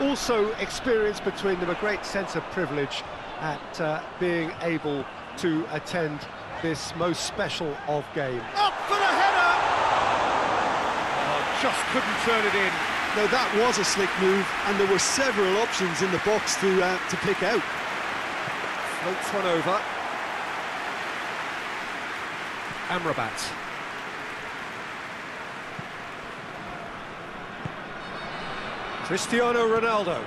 also experience between them a great sense of privilege at uh, being able to attend this most special of games. Up for the header! Oh, just couldn't turn it in. Now that was a slick move, and there were several options in the box to uh, to pick out. Floats one over. Amrabat. Cristiano Ronaldo.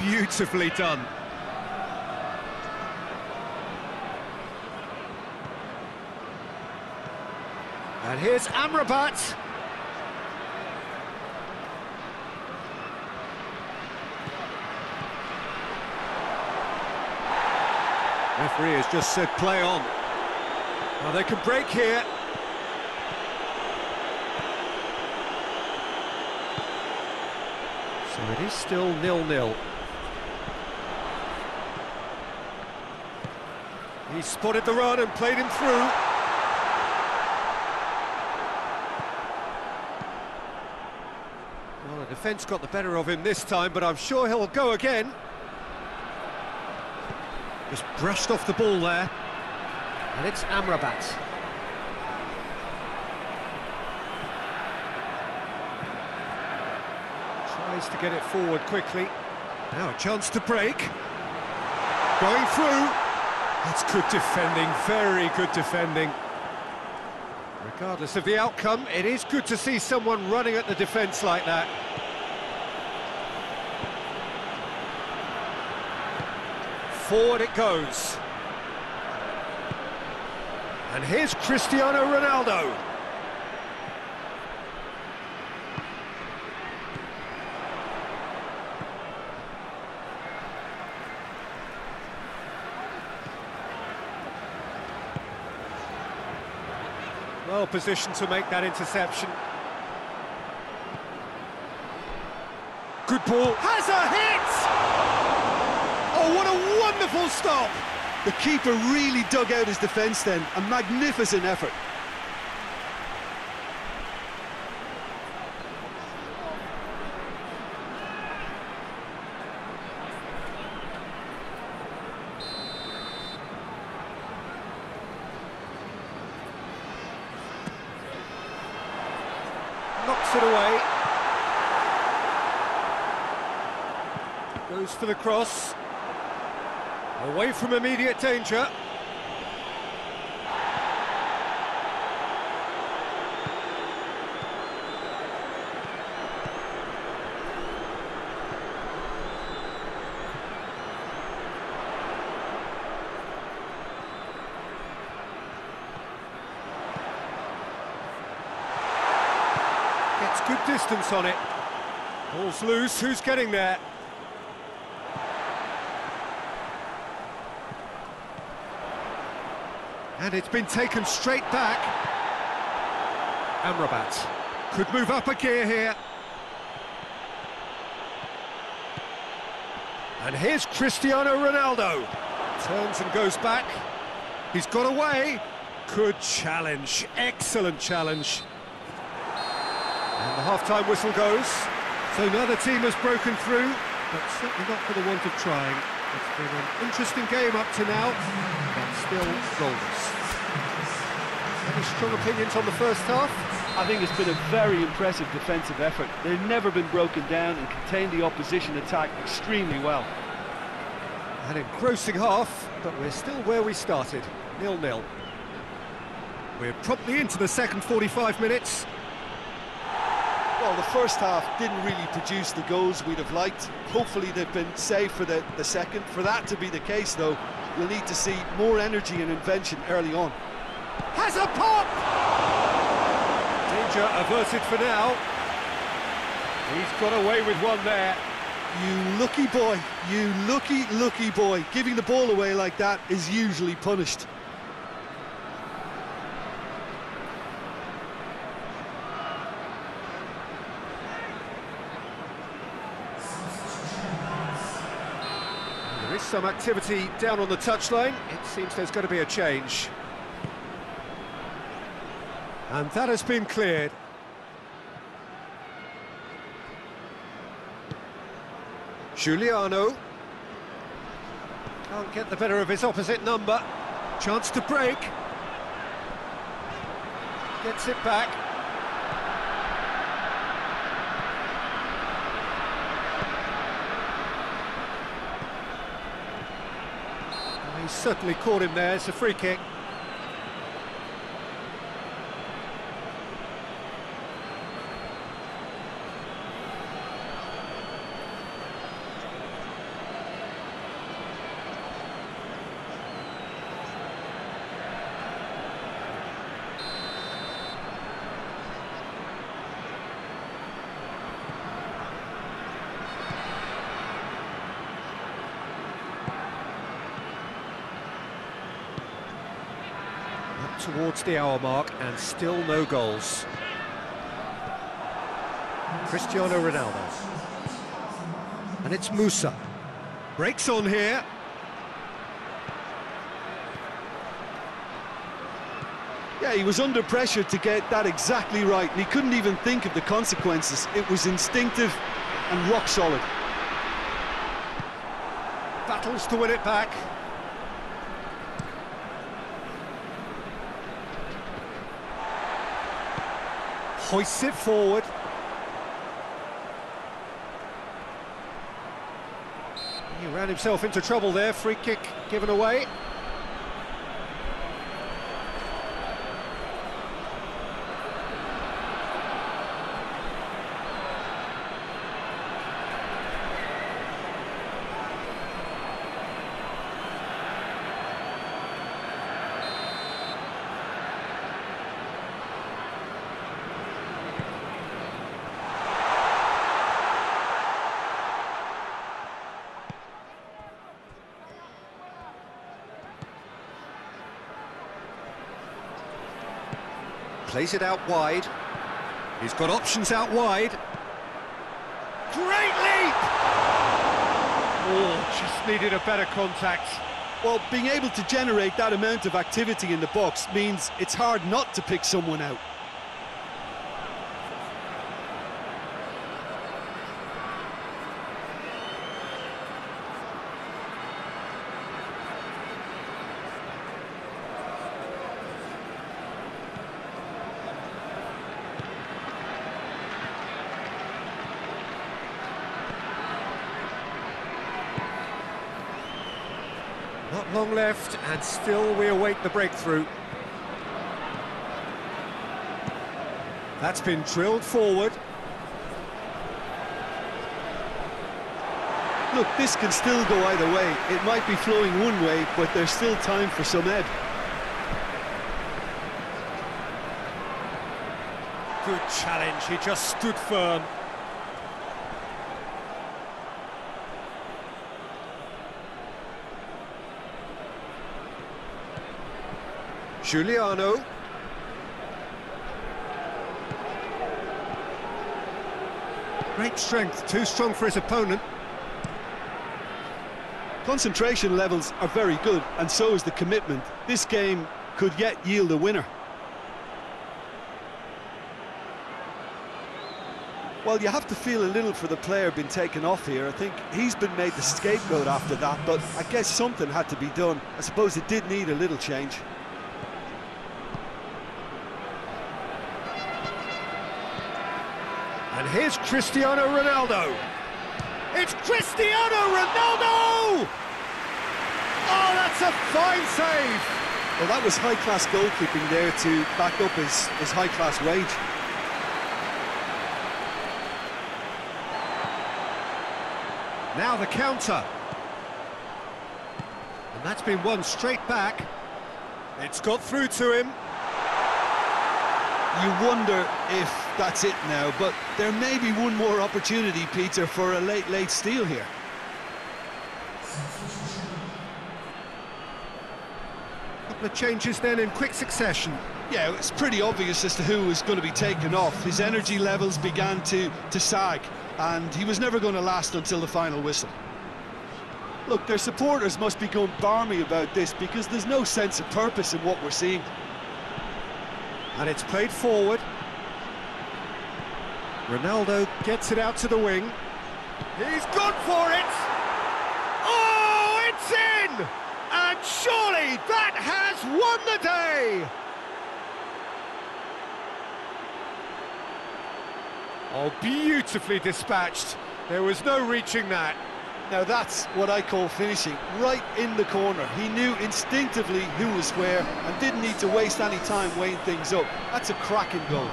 Beautifully done. And here's Amrabat. Referee has just said play on. Well, they can break here. So it is still nil-nil. He spotted the run and played him through. Well, the defence got the better of him this time, but I'm sure he'll go again. Just brushed off the ball there. And it's Amrabat. Tries to get it forward quickly. Now a chance to break. Going through. That's good defending, very good defending. Regardless of the outcome, it is good to see someone running at the defence like that. Forward it goes. And here's Cristiano Ronaldo. Well positioned to make that interception. Good ball. Has a hit! Oh, what a wonderful stop! The keeper really dug out his defence then, a magnificent effort. Knocks it away. Goes for the cross. Away from immediate danger. Gets good distance on it. Ball's loose, who's getting there? And it's been taken straight back. Amrabat could move up a gear here. And here's Cristiano Ronaldo. Turns and goes back. He's got away. Good challenge, excellent challenge. And the half-time whistle goes. So another team has broken through, but certainly not for the want of trying. It's been an interesting game up to now, still goalless. Any strong opinions on the first half? I think it's been a very impressive defensive effort. They've never been broken down and contained the opposition attack extremely well. An engrossing half, but we're still where we started, nil-nil. We're promptly into the second 45 minutes. Well, the first half didn't really produce the goals we'd have liked. Hopefully they've been saved for the, the second. For that to be the case, though, you'll need to see more energy and invention early on. Has a pop! Danger averted for now. He's got away with one there. You lucky boy, you lucky, lucky boy. Giving the ball away like that is usually punished. Some activity down on the touchline. It seems there's going to be a change. And that has been cleared. Giuliano. Can't get the better of his opposite number. Chance to break. Gets it back. He's certainly caught him there, it's a free kick. Towards the hour mark and still no goals. Cristiano Ronaldo. And it's Musa. Breaks on here. Yeah, he was under pressure to get that exactly right, and he couldn't even think of the consequences. It was instinctive and rock solid. Battles to win it back. Hoists it forward. He ran himself into trouble there, free kick given away. Plays it out wide. He's got options out wide. Great leap! Oh, just needed a better contact. Well, being able to generate that amount of activity in the box means it's hard not to pick someone out. Not long left, and still we await the breakthrough. That's been drilled forward. Look, this can still go either way. It might be flowing one way, but there's still time for some ebb. Good challenge, he just stood firm. Giuliano. Great strength, too strong for his opponent. Concentration levels are very good, and so is the commitment. This game could yet yield a winner. Well, you have to feel a little for the player being taken off here. I think he's been made the scapegoat after that, but I guess something had to be done. I suppose it did need a little change. And here's Cristiano Ronaldo. It's Cristiano Ronaldo! Oh, that's a fine save! Well, that was high-class goalkeeping there to back up his, his high-class wage. Now the counter. And that's been won straight back. It's got through to him. you wonder if that's it now, but there may be one more opportunity, Peter, for a late, late steal here. A Couple of changes then in quick succession. Yeah, it's pretty obvious as to who was going to be taken off. His energy levels began to, to sag, and he was never going to last until the final whistle. Look, their supporters must be going barmy about this because there's no sense of purpose in what we're seeing. And it's played forward. Ronaldo gets it out to the wing. He's gone for it! Oh, it's in! And surely that has won the day! Oh, beautifully dispatched. There was no reaching that. Now that's what I call finishing, right in the corner. He knew instinctively who was where and didn't need to waste any time weighing things up. That's a cracking goal.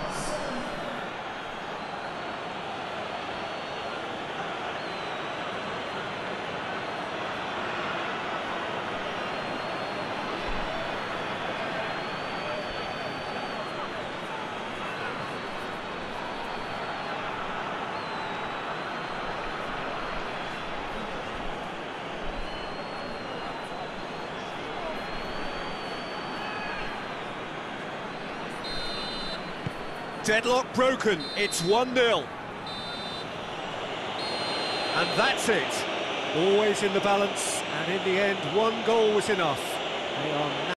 Deadlock broken, it's 1-0. And that's it. Always in the balance, and in the end, one goal was enough. They are